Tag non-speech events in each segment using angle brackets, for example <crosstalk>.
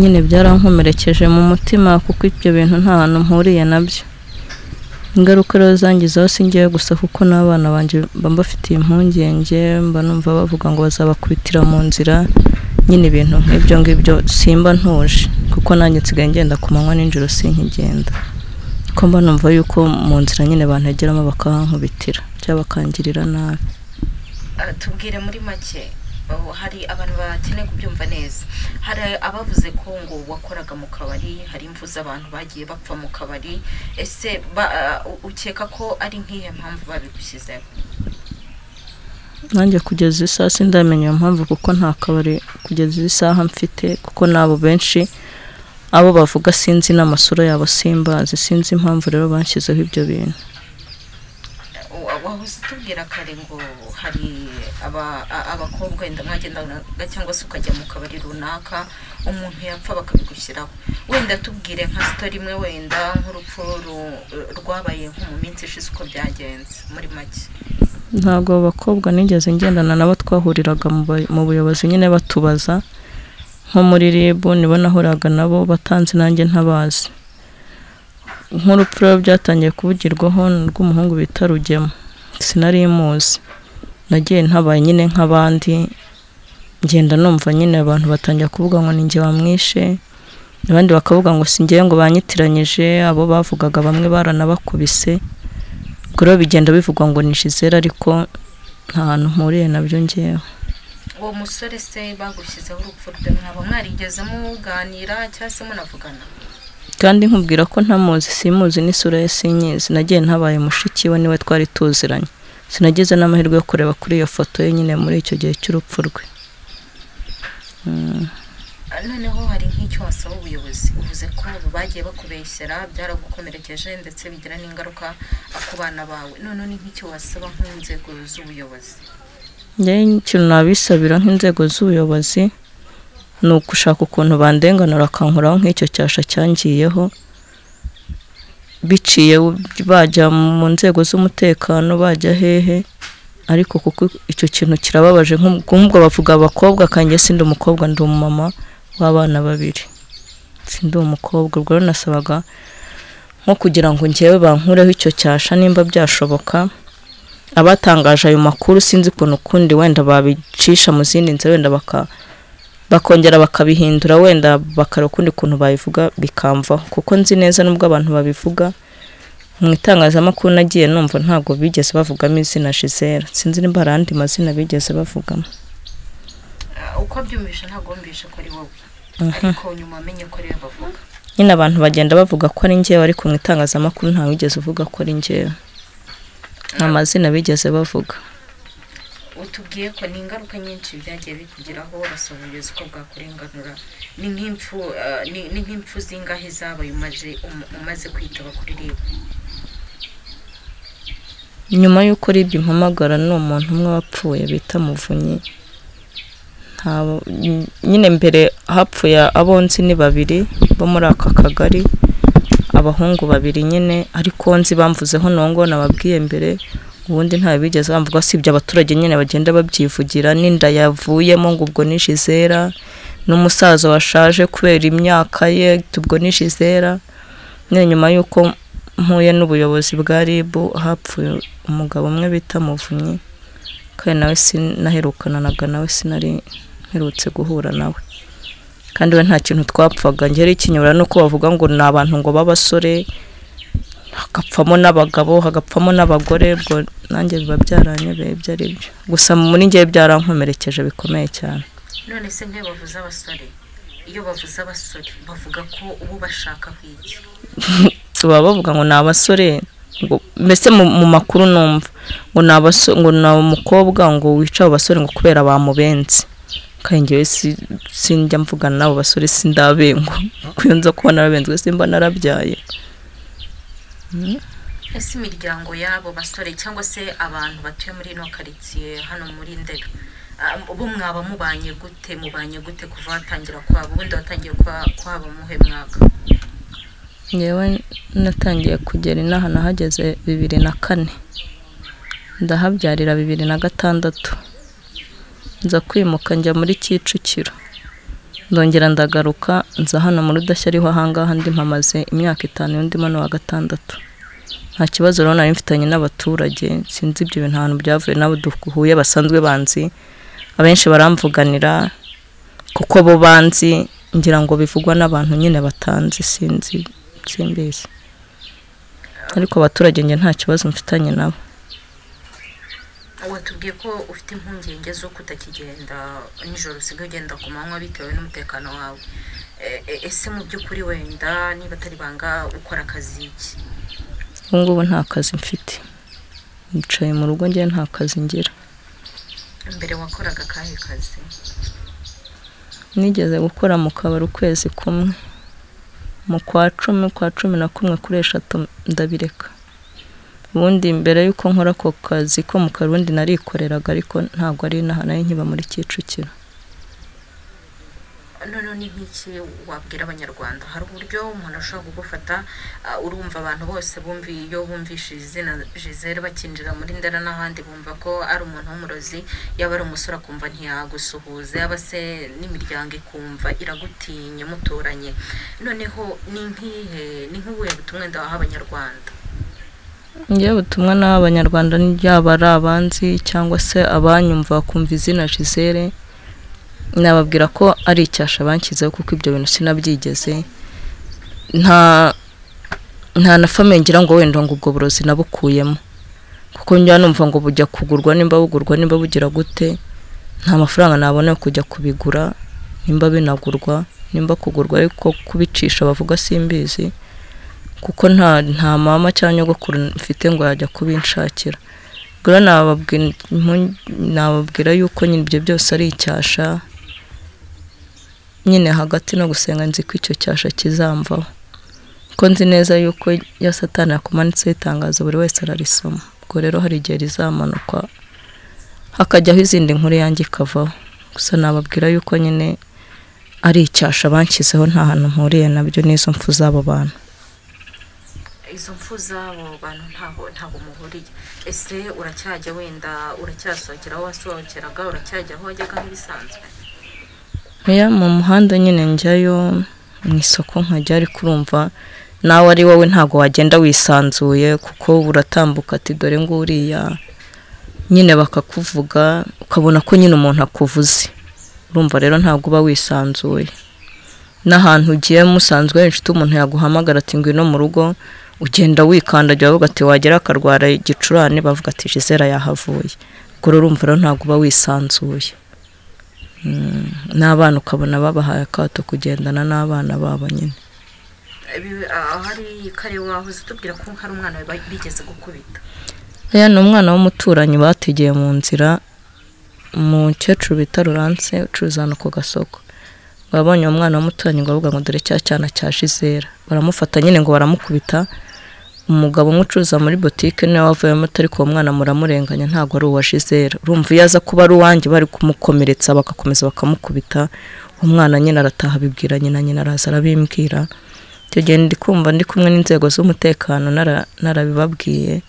nyine byarankomerekeje mu mutima kuko ibyo bintu nta hantu mpuriye na byo. Ingaruka rero zangizeho si ngewe gusa kuko n'abana banjye mba mbafitiye impungenge mba numva bavuga ngo bazabakubitira mu nzira nyine ibintu nk'ibyo ngibyo simba ntuje kuko nanjye nsigaye ngenda ku manywa nijoro sinkigenda. Ko mba numva yuko mu nzira nyine bantegeramo bakahankubitira cyangwa bakangirira nabi. Tubwire muri make. Hari abantu bakeneye kubyumva neza. Hari abavuze ko ngo wakoraga mu kabari hari imfu z'abantu bagiye bapfa mu kabari. Ese ukeka ko ari nk'iyo mpamvu babigushyizeho nanjye kugeza isaha sindamenya iyo mpamvu kuko nta kabari kugeza iyi saha mfite kuko n'abo benshi abo bavuga sinzi n'amasura yabo simbazi. Sinzi impamvu rero banshyizeho ibyo bintu. Wahoze utubwira kare ngo hari abakobwa wenda mwagendaga cyangwa se ukajya mu kabari runaka umuntu yapfa bakabigushyiraho. Wenda tubwire nka sitori imwe wenda nk'urupfu ru- rwabaye nko mu minsi ishize uko byagenze. Muri make. Ntabwo bakobwa nigeze ngendana nabo twahuriraga mu buyobozi nyine batubaza. Nko muri rib nibo nahuraga nabo batanze nanjye ntabazi. Nk'urupfu rero byatangiye kuvugirwaho rw'umuhungu bita rugema. Sinari muzi. Nagiye ntabaye nyine nk'abandi ngenda numva nyine abantu batangira kuvuga ngo ni njye wamwishe abandi bakavuga ngo si njyewe ngo banyitiranyije abo bavugaga bamwe baranabakubise. Ubwo rero bigenda bivugwa ngo ni Gisele ariko nta hantu mpuriye na byo ngewe uwo musore se bagushyizeho urupfu rwe mwaba mwarigeze muganira cyangwa se munavugana? Kandi nkubwira ko ntamuzi simuzi n'isura ye sinyizi nagiye ntabaye mushiki we ni we twari tuziranye. Sinagize n'amahirwe yo kureba kuri iyo foto ye nyine muri icyo gihe cy'urupfu rwe. Mm. noneho hari nk'icyo wasaba ubuyobozi. Uvuze ko bagiye bakubeshyera byaragukomerekeje ndetse bigira n'ingaruka ku bana bawe. Noneho ni nk'icyo wasaba nk'inzego z'ubuyobozi. Njyewe ikintu nabisabira nk'inzego z'ubuyobozi ni ugushaka ukuntu bandenganura bakankuraho nk'icyo cyasha cyangiyeho. Biciye bajya mu nzego z'umutekano bajya hehe? Ariko kuko icyo kintu kirababaje nk'ubwo bavuga abakobwa kanjye sindi umukobwa ndi umumama w'abana babiri. Sindi umukobwa ubwo rero nasabaga nko kugira ngo ngewe bankureho icyo cyasha nimba byashoboka. Abatangaje ayo makuru sinzi ukuntu ukundi wenda babicisha mu zindi nzira wenda baka bakongera bakabihindura wenda bakara ukundi kuntu babivuga bikamvaho kuko nzi neza nubwo abantu babivuga mu itangazamakuru nagiye numva ntabwo bigeze bavugamo izina Gisele sinzi niba hari andi mazina bigeze bavugamo. Uko byumvisha ntabwo wumvishe ko ari wowe ariko nyuma wamenye ko ari we bavuga. Nyine abantu bagenda bavuga ko ari ngewe ariko mu itangazamakuru nta wigeze uvuga ko ari ngewe nta. mazina bigeze bavuga. Utubwiye ko ni ingaruka nyinshi byagiye bikugiraho basaba ubuyobozi ko bwakurenganura. Ni nk'impfu eh, ni nk'impfu zingahe zabaye umaze um- kwitaba kuri rib nyuma y'uko ribye impamagara ni umuntu umwe wapfuye bita muvunyi. Nyine mbere hapfuye abo nzi ni babiri bo muri aka kagari abahungu babiri nyine ariko nzi bamvuzeho nongo nababwiye mbere. Ubundi ntawe bigeze bamvuga usibye abaturage nyine bagenda babyivugira. N'inda yavuyemo ngo ubwo ni Gisele n'umusaza washaje kubera imyaka ye ubwo ni Gisele nyine nyuma y'uko mpuye n'ubuyobozi bwa RIB hapfuye umugabo umwe bita muvunyi kandi nawe sinaherukanaga nawe sinari mperutse guhura nawe. Kandi we nta kintu twapfaga. Ngera ikinyura nuko bavuga ngo ni abantu ngo b'abasore hagapfamo n'abagabo hagapfamo n'abagore ubwo nanjye biba byaranyobeye ibyo ari byo. Gusa muri ngewe byarankomerekeje bikomeye cyane. None se nk'iyo bavuze abasore iyo bavuze abasore bavuga ko uwo bashaka iki baba <laughs> bavuga ngo ni abasore ngo mbese mu makuru numva ngo ni abasore ngo ni umukobwa ngo wica abo basore ngo kubera bamubenze. Kandi si- sinjya mvugana n'abo basore sindabengwa kuko iyo <laughs> nza kuba narabenzwe simba narabyaye. Ese imiryango y'abo basore cyangwa se abantu batuye muri ino karitsiye hano muri ndera ah, bo mwaba mubanye gute? Mubanye gute kuva hatangira kwabo ubundi watangiye kwa- kwaba muhe mwaka? Ngewe natangiye kugera inaha nahageze bibiri na kane. Ndahabyarira bibiri na gatandatu. Nza kwimuka njya muri kicukiro. Ndongera ndagaruka nza hano mu rudashya ariho ahangaha ndi mpamaze imyaka itanu yo ndimo n'uwa gatandatu. Nta kibazo rero nari mfitanye n'abaturage sinzi ibyo bintu ahantu byavuye n'abo duhuye basanzwe banzi abenshi baramvuganira kuko bo banzi ngira ngo bivugwa n'abantu nyine batanzi sinzi simbizi. Ariko abaturage njye nta kibazo mfitanye nabo. Watubwiye ko ufite impungenge zo kutakigenda nijoro usigaye ugenda ku manywa bitewe n'umutekano wawe. E- e- ese mu by'ukuri wenda niba atari banga ukora akazi iki? Ubu ngubu nta kazi mfite. Nicaye mu rugo njye nta kazi ngira. Mbere wakoraga akahe kazi? Nigeze gukora mu kabari ukwezi kumwe. Mu kwa cumi kwa cumi na kumwe kuri eshatu ndabireka. Ubundi mbere y'uko nkora ako kazi ko mu karundi narikoreraga ariko ntabwo ari inaha na yo nkiba muri kicukiro. Noneho ni nk'iki wabwira abanyarwanda? Hari uburyo umuntu ashobora kugufata ah, urumva abantu bose bumva iyo bumvishije izina gisele bakinjira muri ndera n'ahandi bumva ko ari umuntu w'umurozi yaba ari umusore akumva ntiyagusuhuza yaba se n'imiryango ikumva iragutinya muturanye noneho ni nk'ihe ni nk'ubuhe butumwa ndawaha abanyarwanda? Ubutumwa n'aho abanyarwanda yaba ari abanzi cyangwa se abanyumva bakumva izina gisele nababwira ko ari icyasha banshyizeho kuko ibyo bintu sinabyigeze. Nta nta na fame ngira ngo wenda ngo ubwo burozi nabukuyemo. Kuko njya numva ngo bujya kugurwa nimba bugurwa nimba bugira gute nta mafaranga nabona yo kujya kubigura nimba binagurwa nimba kugurwa ariko kubicisha bavuga simbizi. Kuko nta nta mama cyangwa nyogokuru mfite ngo yajya kubinshakira rero nababwira yuko nyine ibyo byose ari icyasha nyine hagati no gusenga nzi ko icyo cyasha kizamvaho. Ko nzi neza yuko iyo satani yakumanitseho itangazo buri wese ararisoma. Ubwo rero hari igihe rizamanukwa hakajyaho izindi nkuru yanjye ikavaho. Gusa nababwira yuko nyine ari icyasha banshyizeho nta hantu mpuriye na byo n'izo mfu z'abo bantu. Izo mfu z'abo bantu ntaho ntaho muhuriye. Ese uracyajya wenda uracyasohokera aho wasohokeraga uracyajya aho wajyaga nk'ibisanzwe? Mu muhanda nyine njyayo mu isoko nkajya ariko urumva nawe ari wowe ntabwo wagenda wisanzuye kuko uratambuka ati dore nguriya nyine bakakuvuga ukabona ko nyine umuntu akuvuze. Urumva rero ntabwo uba wisanzuye. N'ahantu ugiye musanzwe inshuti umuntu yaguhamagara ati ngwino mu rugo. Ugenda wikandagira bavuga ati wagera akarwara igicurane bavuga ati jizera yahavuye. Ubwo rero urumva rero ntabwo uba wisanzuye. N'abana ukabona babahaye akato kugendana n'abana babo nyine. Hari kare wahoze utubwira ko hari umwana bigeze gukubita. Aya ni umwana w'umuturanyi bategeye mu nzira umukecuru bita Rurance ucuruza hano ku gasoko. Babonye uwo mwana w'umuturanyi ngo bavuga ngo dore cya cyana cya Jizera baramufata nyine ngo baramukubita umugabo umwe ucuruza muri botike ni we wavuyemo ariko uwo mwana muramurenganya ntabwo ari uwa Jizera urumva iyo aza kuba ari uwanjye bari kumukomeretsa bagakomeza bakamukubita. Umwana nyine arataha abibwira nyina nyina araza arabimbwira. Icyo gihe ndi kumva ndi kumwe n'inzego z'umutekano nara- narabibabwiye.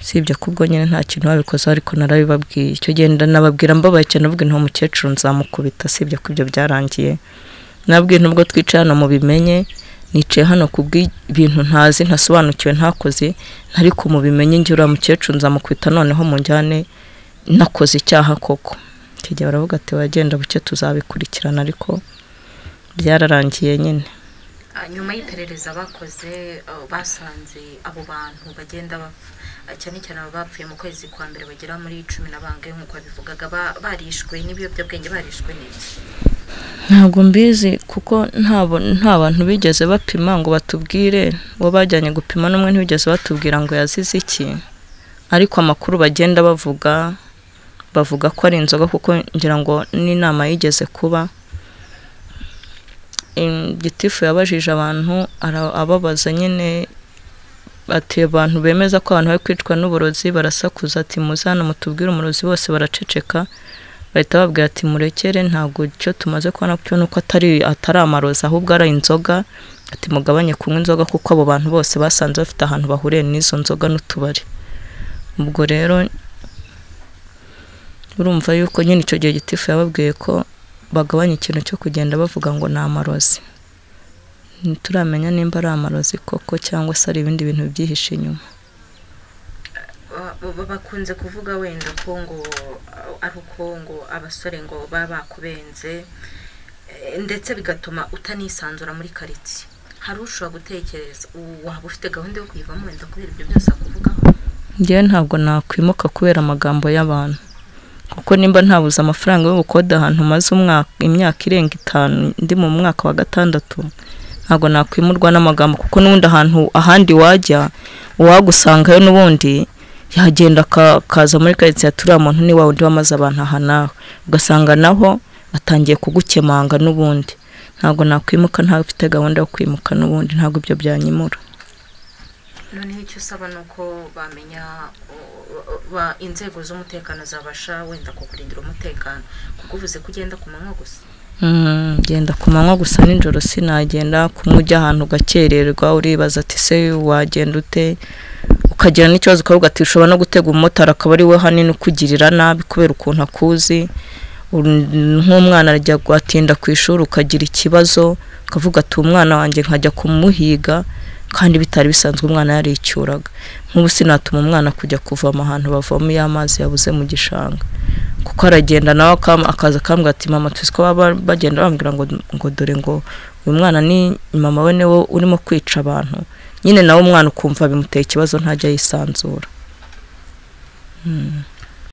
Sibyo kubwo nyine nta kintu babikoze ariko narabibabwiye. Icyo gihe ndanababwira mbabaye cyane avuga uwo mukecuru nzamukubita. Sibyo ko ibyo byarangiye. Nabwiye nubwo twicaye hano mubimenye nicaye hano bw'ibintu ntazi ntasobanukiwe ntakoze ariko mubimenye njye uriya mukecuru nzamukubita noneho munjyane nakoze icyaha koko. Gihe baravuga ati wagenda buke tuzabikurikirana ariko byararangiye nyine. Ah, nyuma y'iperereza bakoze ah, basanze abo bantu bagenda bapfa. Ah, cyane cyane aba bapfuye mu kwezi kwa mbere bagera muri cumi na bangahe nk'uko babivugaga ba- barishwe n'ibiyobyabwenge barishwe n'iki ntabwo mbizi kuko nta bantu bigeze bapima ngo batubwire. Uwo bajyanye gupima n'umwe ntibigeze batubwira ngo yazize iki. Ariko amakuru bagenda bavuga bavuga ko ari inzoga kuko ngira ngo n'inama yigeze kuba. Gitifu yabajije abantu ababaza nyine ati abantu bemeza ko abantu bari kwicwa n'uburozi? Barasakuza ati muze hano mutubwire umurozi bose baraceceka. Bahita babwira ati murekere ntabwo icyo tumaze kubona cyo ni uko atari atari amarozi ahubwo ari inzoga. Ati mugabanye kunywa inzoga kuko abo bantu bose basanze bafite ahantu bahuriye n'izo nzoga n'utubari. Ubwo rero urumva yuko nyine icyo gihe gitifu yababwiye ko bagabanya ikintu cyo kugenda bavuga ngo ni amarozi. Ntituramenya nimba ari amarozi koko cyangwa se ari ibindi bintu byihishe inyuma. Bakunze kuvuga wenda ko ngo ari uko ngo abasore ngo baba bakubenze eh, ndetse bigatuma utanisanzura muri karitsiye. Hari ushobora gutekereza waba ufite gahunda yo kuyivamo wenda kubera ibyo byose akuvugaho? Njyewe ntabwo nakwimuka kubera amagambo y'abantu kuko nimba ntabuze amafaranga y'ubukode ahantu maze imyaka irenga itanu ndi mu mwaka wa gatandatu ntabwo nakwimurwa n'amagambo kuko n'ubundi ahantu ahandi wajya uwagusangayo n'ubundi yagenda aka- akaza muri karitsiye turiya muntu ni wa wundi wamaze abantu aha nawe ugasanga naho atangiye kugukemanga n'ubundi. Ntabwo nakwimuka ntafite gahunda yo kwimuka n'ubundi ntabwo ibyo byanyimura. Noneho icyo usaba ni uko bamenya ba- inzego z'umutekano zabasha wenda kukurindira umutekano. Kuko uvuze ko ugenda ku manywa gusa. Mm, genda ku manywa gusa nijoro sinagenda kumwe ujya ahantu ugakererwa uribaza ati se wagenda ute? Ukagira n'ikibazo ukavuga ati ushobora no gutega umumotari akaba ari we hanini ukugirira nabi kubera ukuntu akuzi. Nk'umwana arajya guhatinda ku ishuri ukagira ikibazo ukavuga ati umwana wanjye nkajya kumuhiga kandi bitari bisanzwe umwana yaricyuraga nk'ubu sinatuma umwana kujya kuvoma ahantu bavomeye amazi yabuze mu gishanga. Kuko aragenda nawe akaza akambwira ati mama tuzi ko baba bagenda bambwira ngo dore ngo uyu mwana ni mama we ni we urimo kwica abantu. Nyine nawe umwana ukumva bimuteye ikibazo ntajya yisanzura Mm.